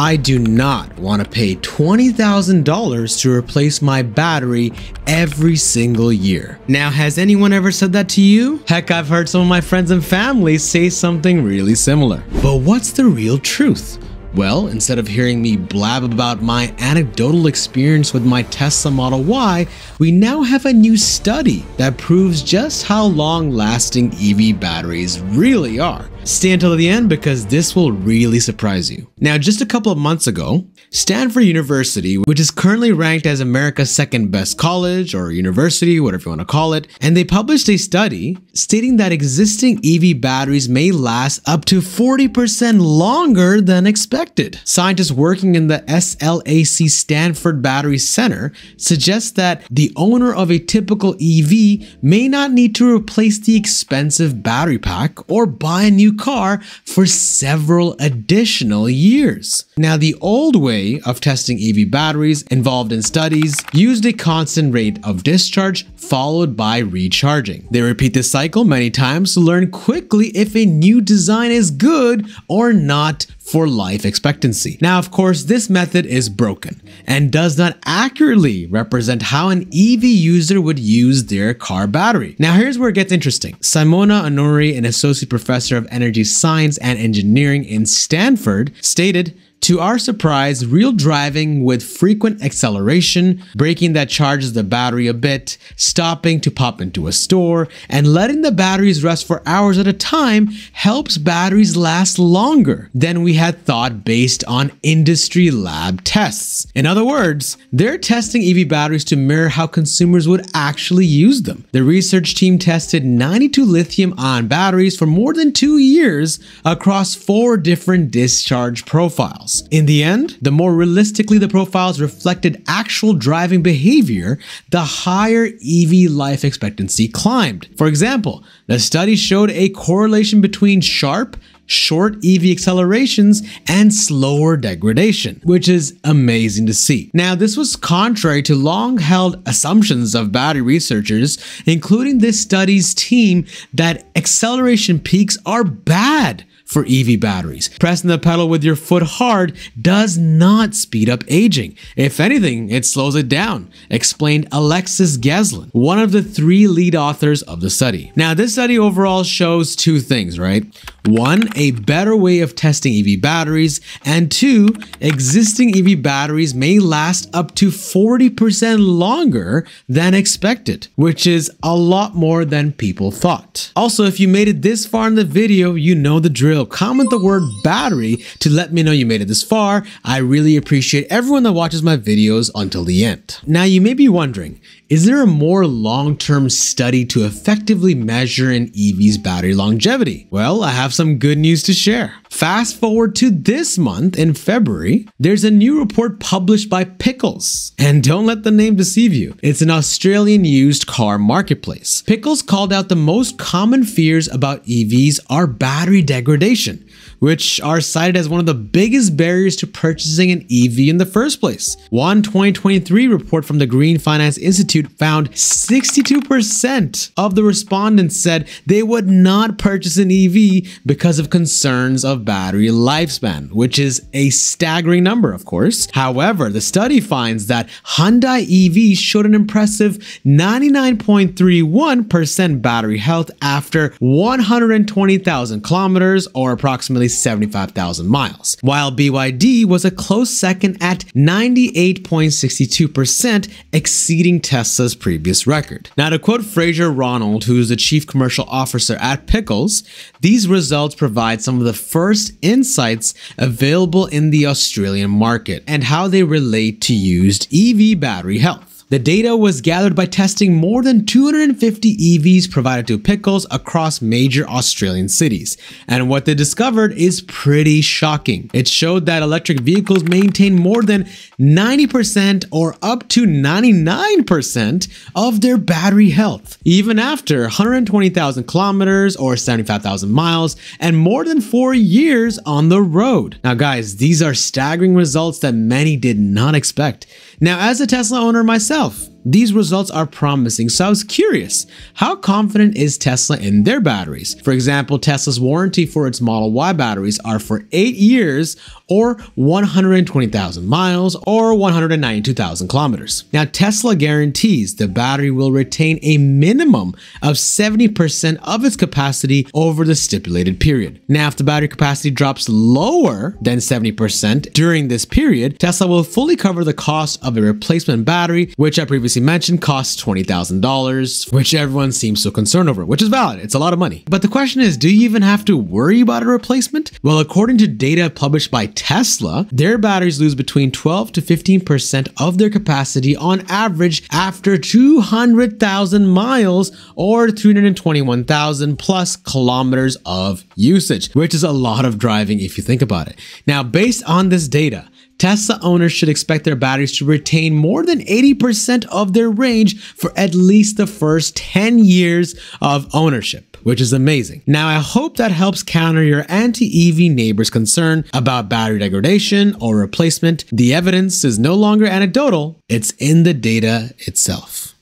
I do not want to pay $20,000 to replace my battery every single year. Now, has anyone ever said that to you? Heck, I've heard some of my friends and family say something really similar. But what's the real truth? Well, instead of hearing me blab about my anecdotal experience with my Tesla Model Y, we now have a new study that proves just how long lasting EV batteries really are. Stay until the end because this will really surprise you. Now, just a couple of months ago, Stanford University, which is currently ranked as America's second best college or university, whatever you want to call it, and they published a study stating that existing EV batteries may last up to 40% longer than expected. Scientists working in the SLAC Stanford Battery Center suggest that the owner of a typical EV may not need to replace the expensive battery pack or buy a new car for several additional years. Now, the old way of testing EV batteries involved in studies used a constant rate of discharge followed by recharging. They repeat this cycle many times to learn quickly if a new design is good or not for life expectancy. Now, of course, this method is broken and does not accurately represent how an EV user would use their car battery. Now, here's where it gets interesting. Simona Onori, an associate professor of energy science and engineering in Stanford, stated, to our surprise, real driving with frequent acceleration, braking that charges the battery a bit, stopping to pop into a store, and letting the batteries rest for hours at a time helps batteries last longer than we had thought based on industry lab tests. In other words, they're testing EV batteries to mirror how consumers would actually use them. The research team tested 92 lithium ion batteries for more than two years across four different discharge profiles profiles. In the end, the more realistically the profiles reflected actual driving behavior, the higher EV life expectancy climbed. For example, the study showed a correlation between sharp short EV accelerations, and slower degradation, which is amazing to see. Now, this was contrary to long held assumptions of battery researchers, including this study's team, that acceleration peaks are bad for EV batteries. Pressing the pedal with your foot hard does not speed up aging. If anything, it slows it down, explained Alexis Geslin, one of the three lead authors of the study. Now, this study overall shows two things, right? One, a better way of testing EV batteries, and two, existing EV batteries may last up to 40% longer than expected, which is a lot more than people thought. Also, if you made it this far in the video, you know the drill. Comment the word battery to let me know you made it this far. I really appreciate everyone that watches my videos until the end. Now, you may be wondering, is there a more long-term study to effectively measure an EV's battery longevity? Well, I have some good news to share. Fast forward to this month in February, there's a new report published by Pickles. And don't let the name deceive you. It's an Australian used car marketplace. Pickles called out the most common fears about EVs are battery degradation which are cited as one of the biggest barriers to purchasing an EV in the first place. One 2023 report from the Green Finance Institute found 62% of the respondents said they would not purchase an EV because of concerns of battery lifespan, which is a staggering number, of course. However, the study finds that Hyundai EV showed an impressive 99.31% battery health after 120,000 kilometers or approximately 75,000 miles, while BYD was a close second at 98.62%, exceeding Tesla's previous record. Now, to quote Fraser Ronald, who's the chief commercial officer at Pickles, these results provide some of the first insights available in the Australian market and how they relate to used EV battery health. The data was gathered by testing more than 250 EVs provided to Pickles across major Australian cities. And what they discovered is pretty shocking. It showed that electric vehicles maintain more than 90% or up to 99% of their battery health, even after 120,000 kilometers or 75,000 miles and more than four years on the road. Now, guys, these are staggering results that many did not expect. Now, as a Tesla owner myself, yourself. These results are promising, so I was curious, how confident is Tesla in their batteries? For example, Tesla's warranty for its Model Y batteries are for 8 years or 120,000 miles or 192,000 kilometers. Now, Tesla guarantees the battery will retain a minimum of 70% of its capacity over the stipulated period. Now, if the battery capacity drops lower than 70% during this period, Tesla will fully cover the cost of a replacement battery, which I previously mentioned costs $20,000, which everyone seems so concerned over, which is valid. It's a lot of money. But the question is, do you even have to worry about a replacement? Well, according to data published by Tesla, their batteries lose between 12 to 15% of their capacity on average after 200,000 miles or 321,000 plus kilometers of usage, which is a lot of driving if you think about it. Now, based on this data, Tesla owners should expect their batteries to retain more than 80% of their range for at least the first 10 years of ownership, which is amazing. Now, I hope that helps counter your anti-EV neighbor's concern about battery degradation or replacement. The evidence is no longer anecdotal, it's in the data itself.